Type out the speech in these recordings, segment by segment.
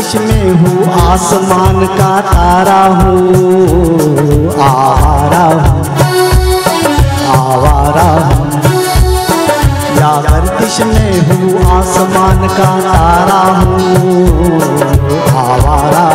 आकाश में हूँ आसमान का तारा हूँ। या गर्दिश में हूँ, आसमान का तारा हूँ, आवारा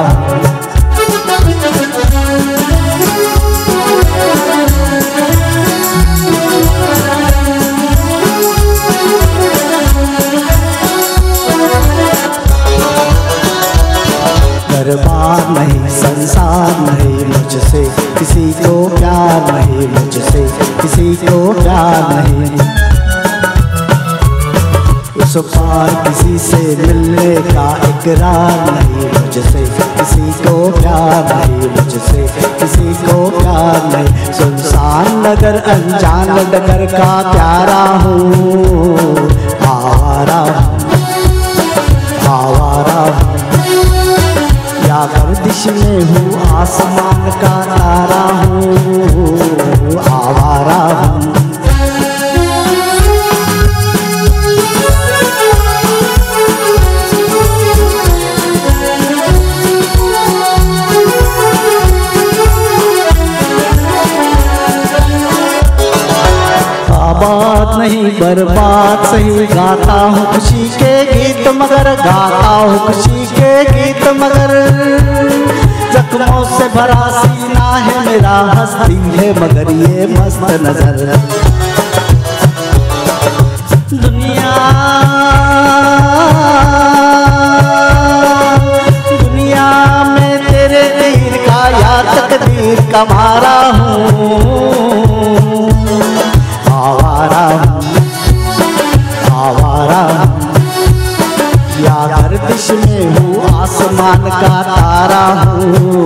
दरबार नहीं, संसार नहीं, मुझसे किसी को प्यार नहीं, मुझसे किसी को प्यार नहीं। पार किसी से मिलने का इकरार नहीं, मुझसे किसी को प्यार नहीं, मुझसे किसी को प्यार नहीं। सुनसान नगर, अनजान नगर का प्यारा हूँ, आवारा आवारा या गर्दिश में हूँ, आसमान का तारा नहीं। बर्बाद सही गाता हूँ खुशी के गीत मगर गाता हूँ खुशी के गीत मगर। जख्मों से भरा सीना है मेरा, हस्ती है मगर ये मस्त नज़र। दुनिया दुनिया में तेरे तीर का या तकदीर का मारा हूँ। या गर्दिश में हूँ आसमान का तारा हूँ।